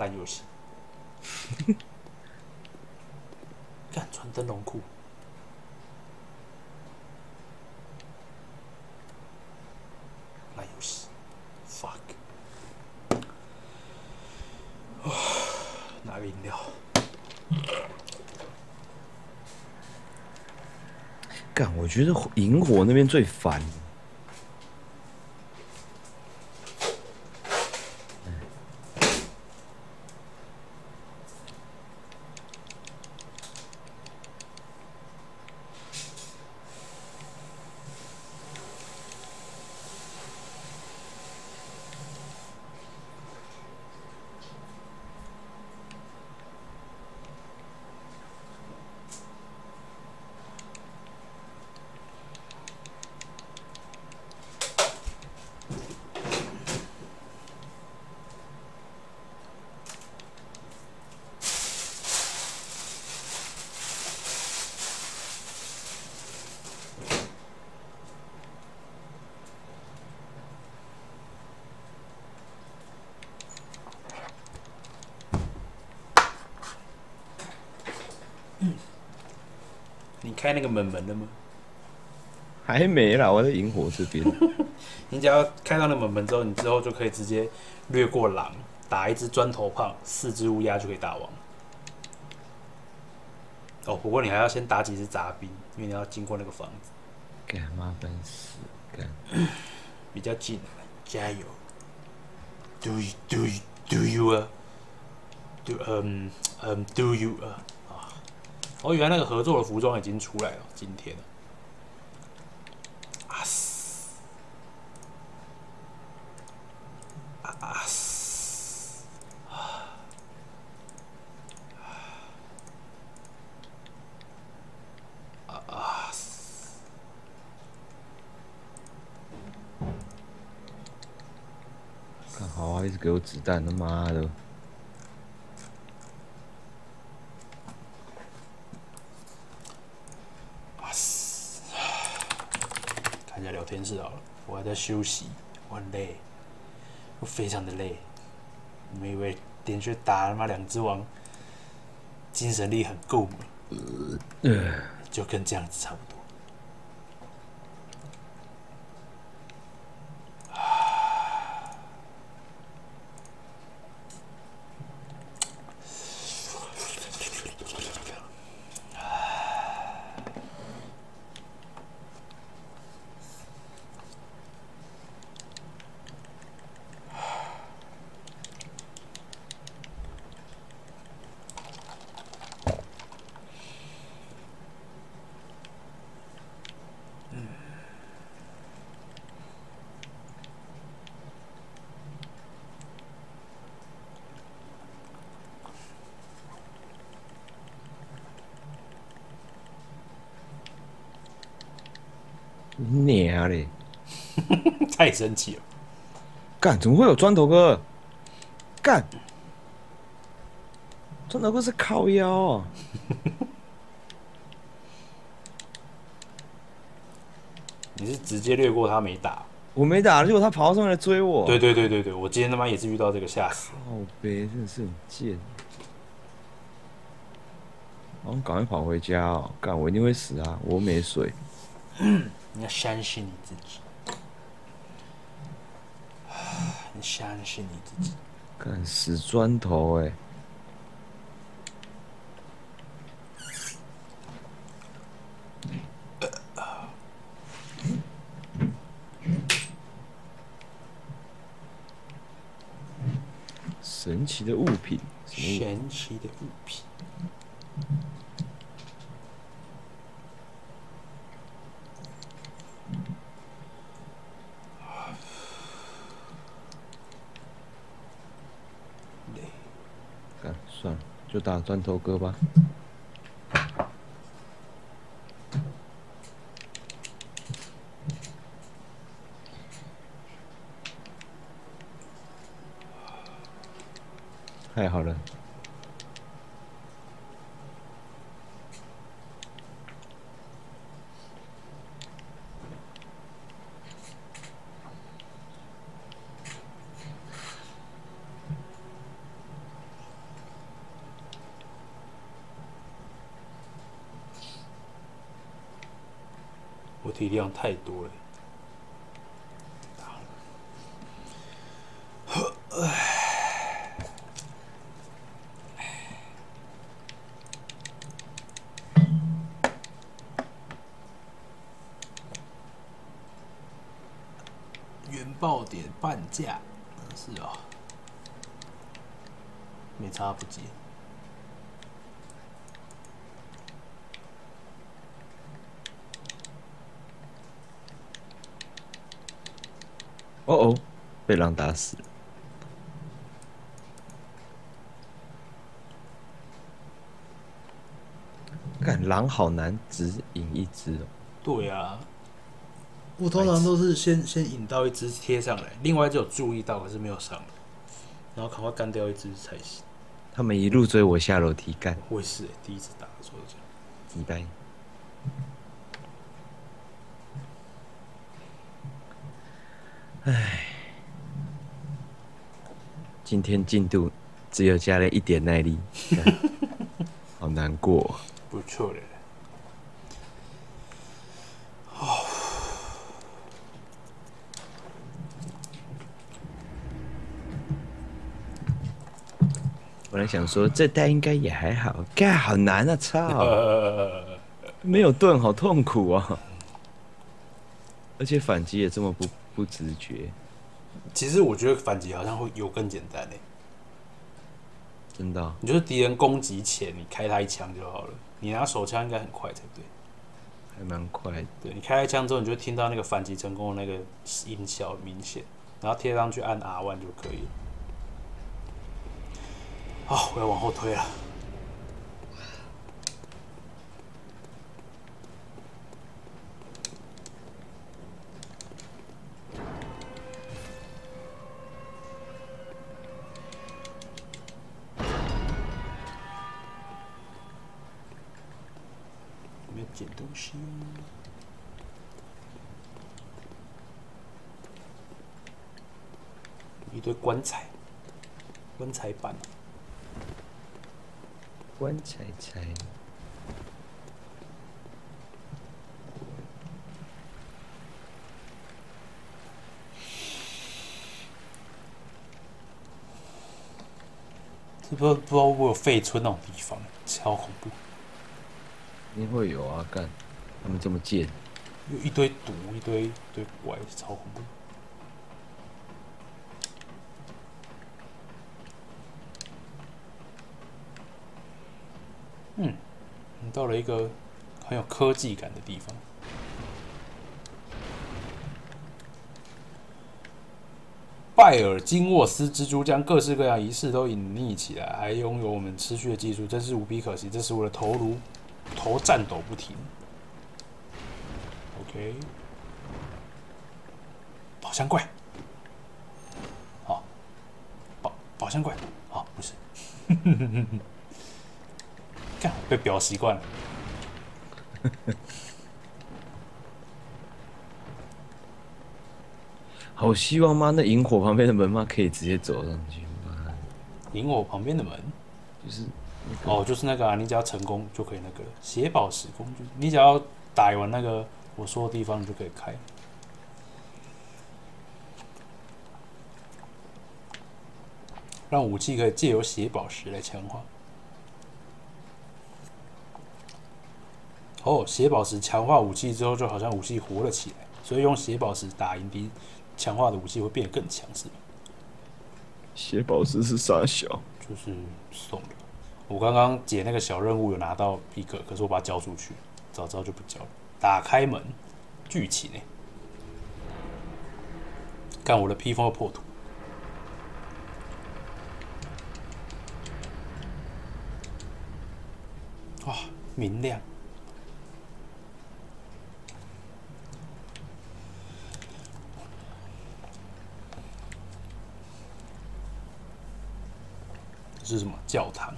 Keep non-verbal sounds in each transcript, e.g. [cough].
烂游戏。[laughs] 干穿灯笼裤，烂游戏，fuck。拿个饮料。干，我觉得萤火那边最烦。开那个门门了吗？还没啦，我在萤火这边。[laughs] 你只要开到那门门之后，你之后就可以直接掠过狼，打一只砖头胖，四只乌鸦就可以打王。哦，不过你还要先打几只杂兵，因为你要经过那个房子，干麻烦死，干 [coughs] 比较近。加油！Do you do you do you 啊？Do 嗯嗯 Do you 啊？啊！哦，原来那个合作的服装已经出来了，今天。啊嘶！啊啊嘶！啊啊嘶！干好啊，一直给我子弹，他妈的！啊嘶！看一下聊天室好了，我还在休息，我很累，我非常的累。你们以为连续打他妈两只王，精神力很够吗？呃，就跟这样子差不多。娘嘞！[laughs] 太生气了！干，怎么会有砖头哥？干，砖头哥是靠腰啊！[laughs] 你是直接略过他没打？我没打，结果他跑到上面来追我。对对对对对，我今天他妈也是遇到这个吓死。靠背真的是很贱。我赶快跑回家哦！干，我一定会死啊！我没水。[laughs] 你要相信你自己，[sighs] 你相信你自己。干死砖头哎、神奇的物品，神奇的物品。算了，就打砖头哥吧。太好了，体力量太多了。原爆点半价，是哦，没差不接。哦哦，被狼打死了。看狼好难只引一只哦。对啊，我通常都是先先引到一只贴上来，另外一只有注意到可是没有上来，然后赶快干掉一只才行。他们一路追我下楼梯干，我也是、欸、第一次打的时候这样。几掰。今天进度只有加了一点耐力，[laughs] 好难过哦。不错的。本来想说这代应该也还好，干好难啊！操，呃，[laughs] 没有盾好痛苦啊！而且反击也这么不不直觉，其实我觉得反击好像会有更简单诶、真的哦、你就是敌人攻击前，你开他一枪就好了。你拿手枪应该很快才对。还蛮快的。对你开他一枪之后，你就听到那个反击成功的那个音效明显，然后贴上去按 R one 就可以了。好，我要往后推了。捡东西？一堆棺材，棺材板。棺材材，是不不知道我有废村那种地方，超恐怖，一定会有啊！干，他们这么贱，有一堆毒，一堆一堆怪，超恐怖。嗯，你到了一个很有科技感的地方。拜尔金沃斯蜘蛛将各式各样仪式都隐匿起来，还拥有我们持续的技术，真是无比可惜。这是我的头颅头颤抖不停。OK，宝箱怪，好，宝宝箱怪，好，不是，[laughs] 看被表习惯了。[laughs] 好希望妈那萤火旁边的门妈可以直接走上去，妈，萤火旁边的门，就是哦，就是那个啊，你只要成功就可以那个了血宝石工具，你只要打完那个我说的地方，你就可以开。让武器可以借由血宝石来强化。哦，血宝石强化武器之后，就好像武器活了起来，所以用血宝石打赢敌强化的武器会变得更强是吗。血宝石是傻小，就是送的。我刚刚解那个小任务有拿到一个，可是我把它交出去，早知道就不交了。打开门，剧情呢？看我的披风破土。哇，明亮！这是什么教堂？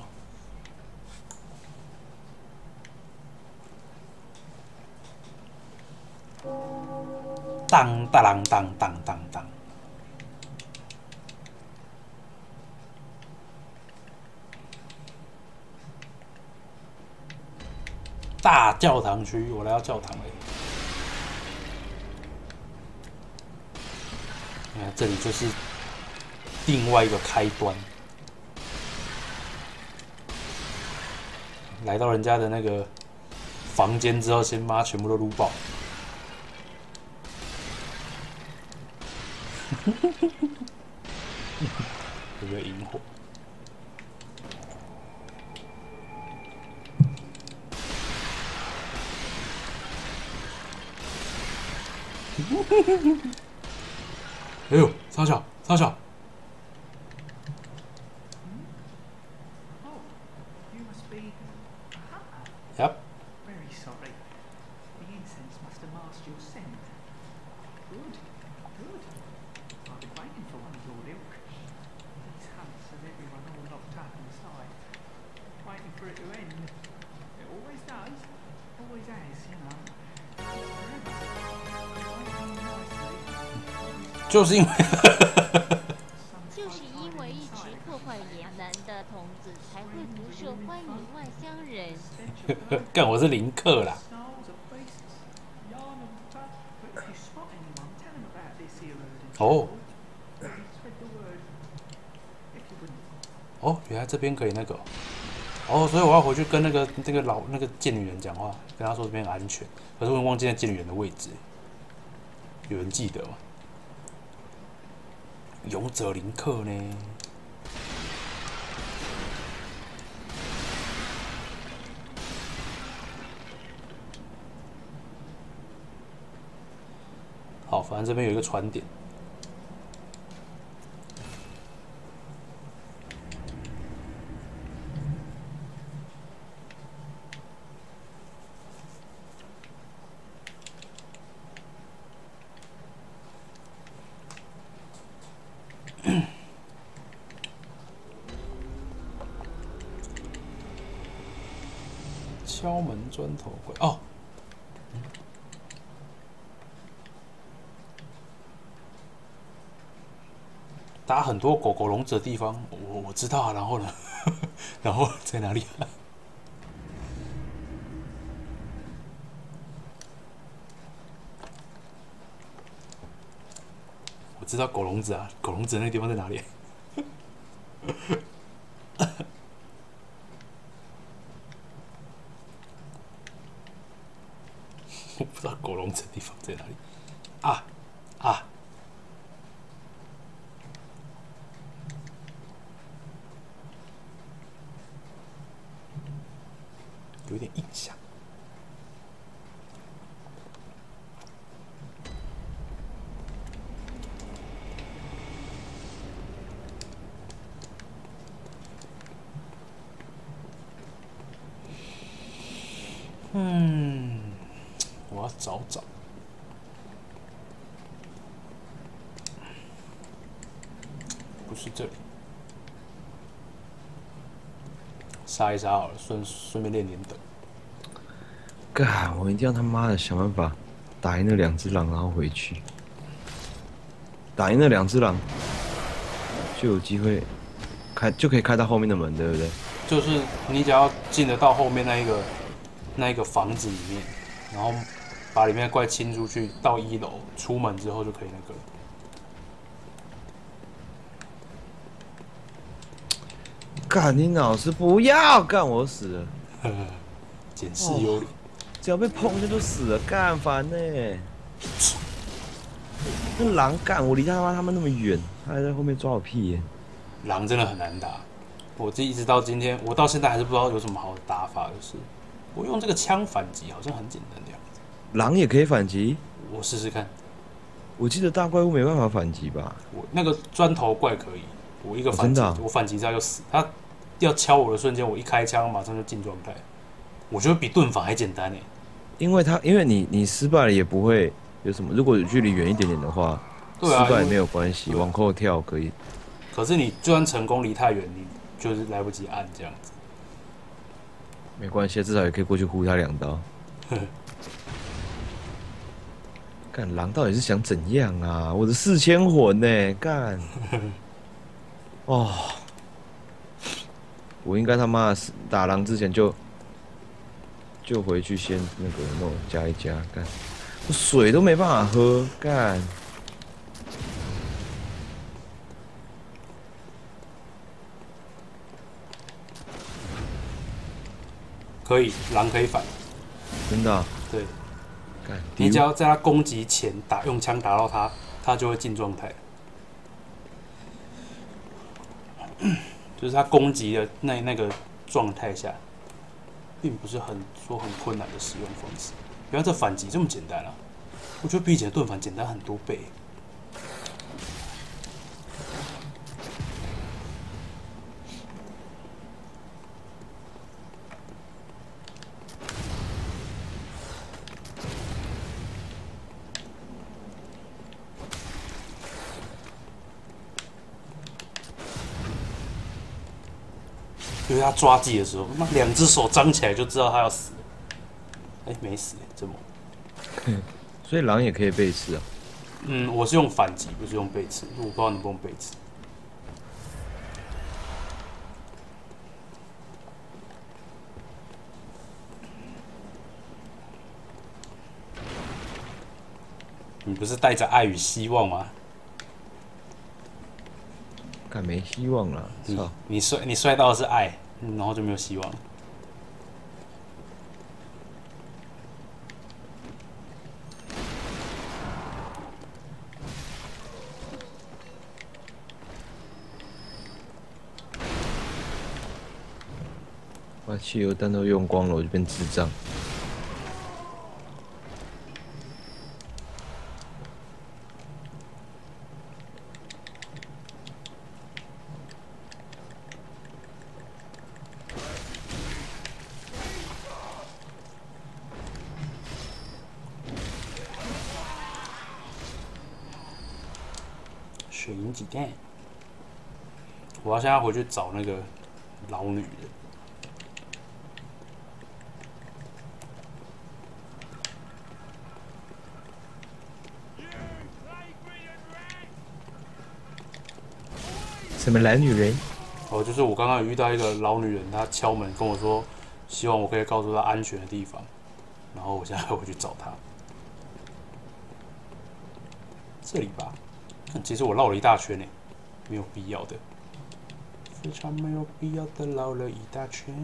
当当当当当当当。大教堂区，我来到教堂欸。你看这里就是另外一个开端。来到人家的那个房间之后，先把全部都撸爆。哎呦，苍小，苍小！就是因为，[laughs] 就是因为一直破坏野蛮的童子才会不受欢迎，外乡人。[laughs] 干，我是林克啦。哦。哦，原来这边可以那个。哦，所以我要回去跟那个那个老那个贱女人讲话，跟她说这边安全。可是我忘记那贱女人的位置，有人记得吗？勇者林克呢？好，反正这边有一个船点。敲门砖头柜哦，打很多狗狗笼子的地方，我我知道啊。然后呢？[laughs] 然后在哪里、[laughs] 我知道狗笼子啊，狗笼子那个地方在哪里？[laughs] 我不知道狗笼子的地方在哪里啊！有点印象。嗯，我要找找。不是这里，杀一杀好了，顺顺便练点等。干，我一定要他妈的想办法打赢那两只狼，然后回去。打赢那两只狼，就有机会开，就可以开到后面的门，对不对？就是你只要进得到后面那一个那一个房子里面，然后把里面的怪清出去，到一楼出门之后就可以那个了。干你老师不要干，我死了！检视幽灵，只要被碰一下就死了，干烦呢、那狼干，我离他妈他们那么远，他还在后面抓我屁耶、狼真的很难打。我这一直到今天，我到现在还是不知道有什么好打法就是，我用这个枪反击好像很简单的样子。狼也可以反击，我试试看，我记得大怪物没办法反击吧？我那个砖头怪可以，我一个哦反击，我反击一下就死。他要敲我的瞬间，我一开枪马上就进状态。我觉得比盾法还简单呢。欸因为他因为你你失败了也不会有什么，如果距离远一点点的话，失败也没有关系，往后跳可以。可是你就算成功离太远，你就是来不及按这样子。没关系，至少也可以过去呼他两刀。[laughs] 干狼到底是想怎样啊？我的四千魂呢？干！[laughs] 哦，我应该他妈打狼之前就就回去先那个弄加一加。干，水都没办法喝。干，可以狼可以反，真的？对。你只要在他攻击前打用枪打到他，他就会进状态。[coughs] 就是他攻击的那那个状态下，并不是很说很困难的使用方式。原来这反击这么简单啊！我觉得比以前的盾反简单很多倍。他抓自己的时候，他妈两只手张起来就知道他要死了。哎、没死、这么。所以狼也可以背刺啊。嗯，我是用反击，不是用背刺，我不知道能不能背刺。你不是带着爱与希望吗？看没希望了，你操！你摔你摔到的是爱，嗯然后就没有希望了。把汽油弹都用光了，我就变智障。血银几弹？我要现在回去找那个老女人。什么懒女人？哦，就是我刚刚有遇到一个老女人，她敲门跟我说，希望我可以告诉她安全的地方，然后我现在回去找她。这里吧，但其实我绕了一大圈呢，没有必要的，非常没有必要的绕了一大圈。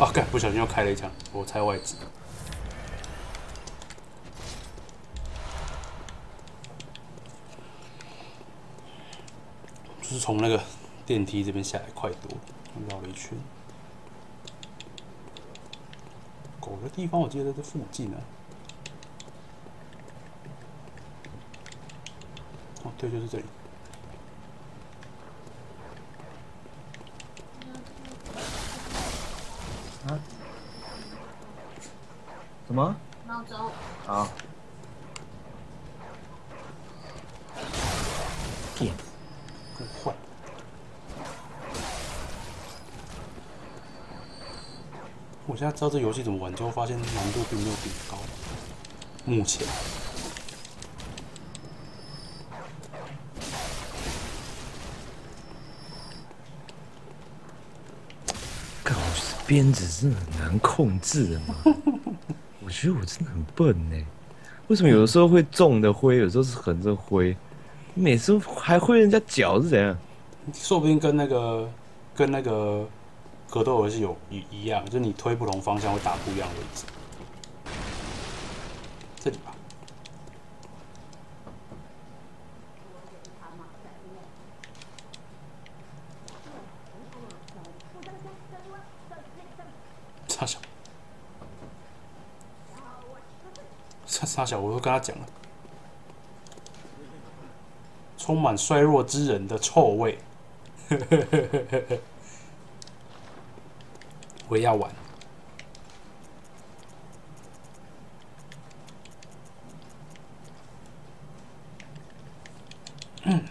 啊，干！不小心又开了一枪，我猜外置。就是从那个电梯这边下来快多，绕了一圈。狗的地方我记得在这附近啊。哦，对，就是这里。什么？闹钟。好。电，不坏。我现在知道这游戏怎么玩，结果发现难度并没有比高。目前，鞭子真的很难控制的嘛。[laughs] 我觉得我真的很笨呢。为什么有的时候会重的挥，有时候是横着挥？每次还挥人家脚是怎样？说不定跟那个跟那个格斗游戏有一一样，就是你推不同方向会打不一样位置。这里吧。傻小，他傻小，我都跟他讲了，充满衰弱之人的臭味。[laughs] 我也要玩。嗯。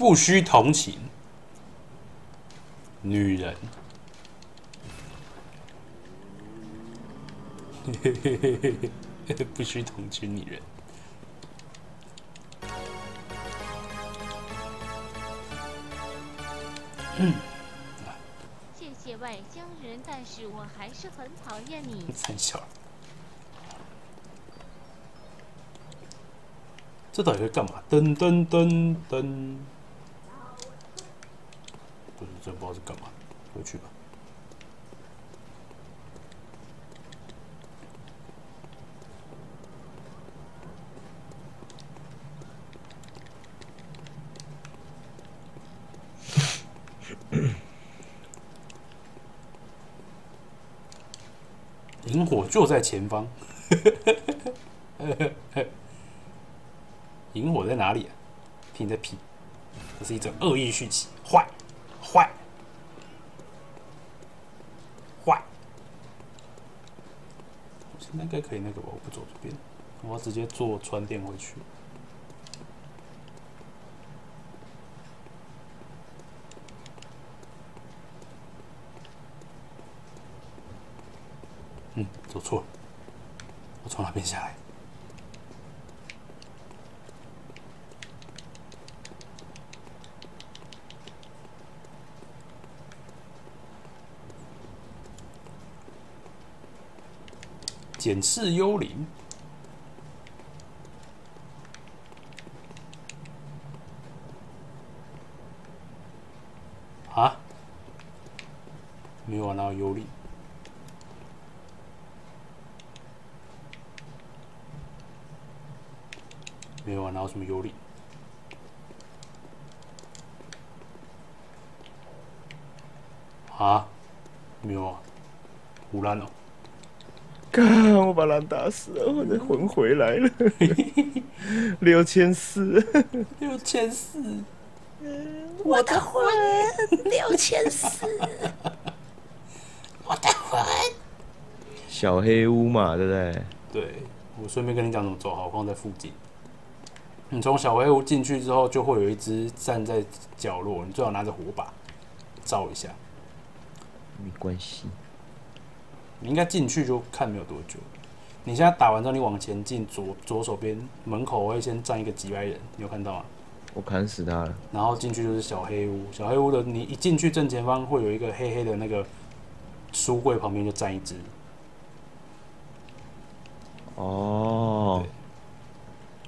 不需同情女人。[laughs] 不需同情女人。谢谢外乡人，但是我还是很讨厌你。太小了。这到底在干嘛？噔噔噔噔！这不知道是干嘛。回去吧。[clears throat] 萤火就在前方。呵呵呵呵呵呵萤火在哪里啊？听你在屁！这是一种恶意续集，坏，坏。现在应应该可以那个吧？我不走这边，我要直接坐船电回去。嗯，走错了，我从哪边下来？检视幽灵。啊？没有玩到幽灵。没有玩到什么幽灵。啊？没有啊？胡乱哦。我把狼打死了，我的魂回来了，[laughs] 六千四，六千四，我的魂六千四，[laughs] 我的魂。小黑屋嘛，对不对？对，我顺便跟你讲怎么走，好放在附近。你从小黑屋进去之后，就会有一只站在角落，你最好拿着火把照一下。没关系，你应该进去就看没有多久。你现在打完之后，你往前进，左左手边门口会先站一个几百人，你有看到吗？我砍死他了。然后进去就是小黑屋，小黑屋的你一进去正前方会有一个黑黑的那个书柜，旁边就站一只。哦，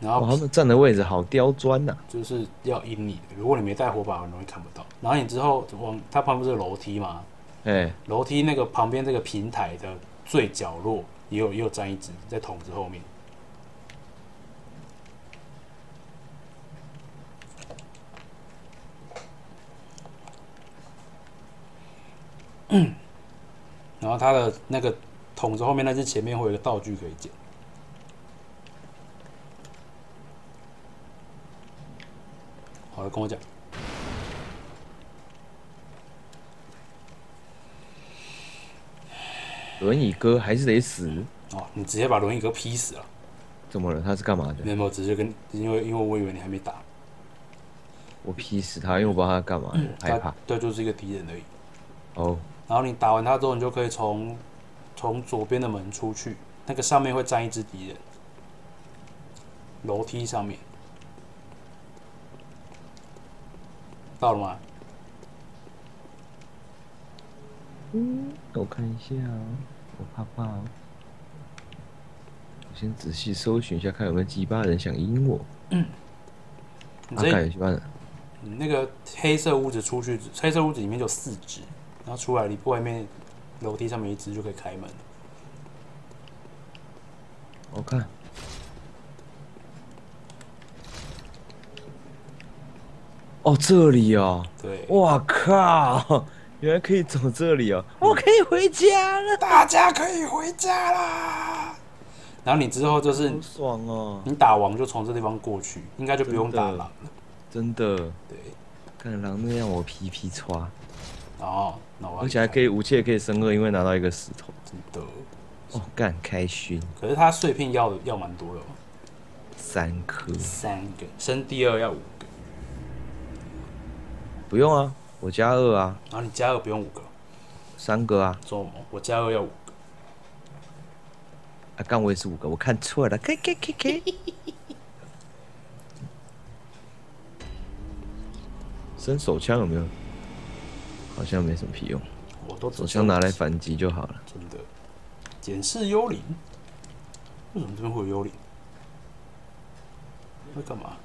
然后，他们站的位置好刁钻呐、就是要阴你的，如果你没带火把，很容易看不到。然后你之后往它旁边不是有楼梯吗？哎、楼梯那个旁边这个平台的最角落也有也有站一只在筒子后面。然后它的那个筒子后面那只前面会有一个道具可以捡。好了，跟我讲。轮椅哥还是得死。哦，你直接把轮椅哥劈死了。怎么了？他是干嘛的？没有没有，直接跟因为因为我以为你还没打，我劈死他，因为我不知道他干嘛的，害怕。对，就是一个敌人而已。哦，然后你打完他之后，你就可以从从左边的门出去，那个上面会站一只敌人，楼梯上面。到了吗？嗯，我看一下哦，我怕怕哦。我先仔细搜寻一下，看有没有鸡巴人想阴我。你阿这盖有鸡巴人，你那个黑色屋子出去，黑色屋子里面就有四只，然后出来离外面楼梯上面一只就可以开门。我看。哦，这里哦，对，哇靠！原来可以走这里哦，[laughs] 我可以回家了，大家可以回家啦。然后你之后就是爽哦！你打王就从这地方过去，应该就不用打狼了。真的，对，看狼那样我皮皮刷，哦，那我而且还可以武器也可以升二，因为拿到一个石头。真的。哦，干开心，可是它碎片要要蛮多的哦，三颗。三个，升第二要五个。不用啊，我加二啊，然后你加二不用五个，三个啊，做梦，我加二要五个。啊，刚我也是五个，我看错了可以可以可以。[laughs] 伸手枪有没有？好像没什么屁用，我都手枪拿来反击就好了。真的。检视幽灵，为什么这边会有幽灵？在干嘛？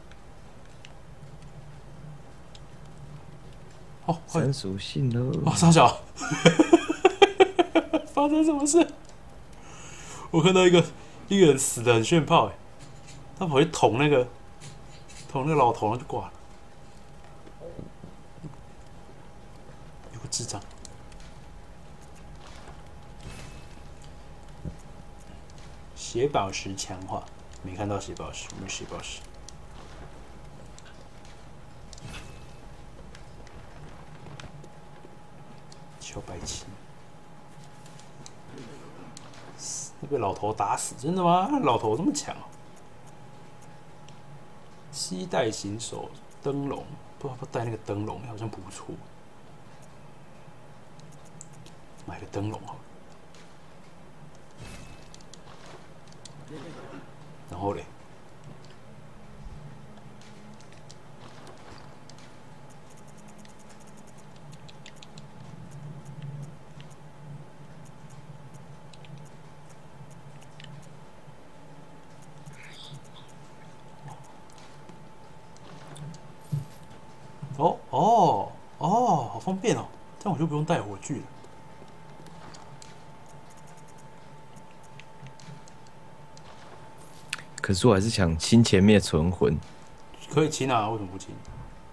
哦，快三属性喽。哦，傻小，[laughs] 发生什么事？我看到一个一个人死的很炫炮，哎，他跑去捅那个捅那个老头，就挂了。有个智障。血宝石强化，没看到血宝石，没有血宝石。白痴，会被老头打死，真的吗？老头这么强、啊？西带行手灯笼，不不带那个灯笼好像不错，买个灯笼好。然后嘞，哦哦哦，好方便哦，这样我就不用带火炬了。可是我还是想清前面存魂，可以清啊，为什么不清？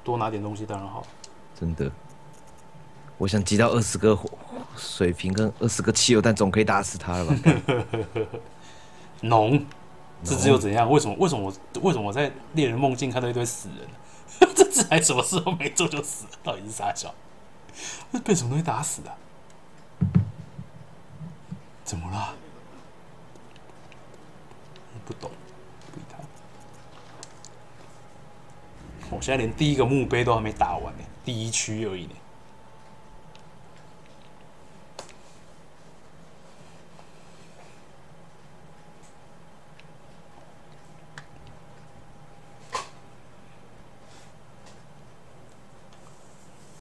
多拿点东西当然好。真的。我想集到二十个火水瓶跟二十个汽油弹，总可以打死他了吧？[laughs] 浓，这只又怎样？为什么？为什么我为什么我在猎人梦境看到一堆死人？[laughs] 这只还什么事都没做就死了，到底是啥小？被什么东西打死的？怎么了？不懂，不理他。我现在连第一个墓碑都还没打完呢，第一区而已呢。